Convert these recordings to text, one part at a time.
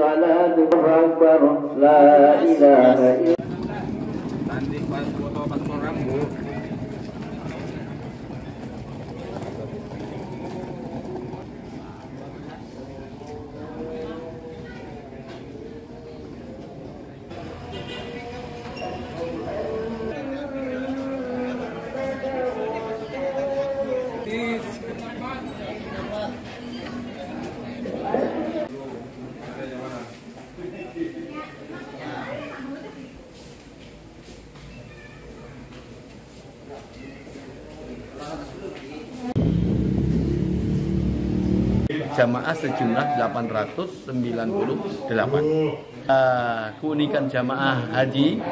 الصلاة أكبر لا إله إلا jamaah sejumlah 898. Eh, keunikan jamaah haji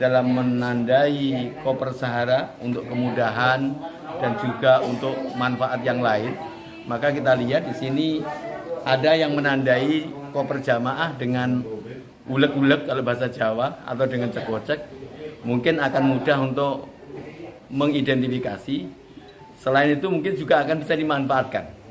dalam menandai koper sahara untuk kemudahan dan juga untuk manfaat yang lain. Maka kita lihat di sini ada yang menandai koper jamaah dengan ulek-ulek kalau bahasa Jawa atau dengan cekocek. Mungkin akan mudah untuk mengidentifikasi. Selain itu mungkin juga akan bisa dimanfaatkan.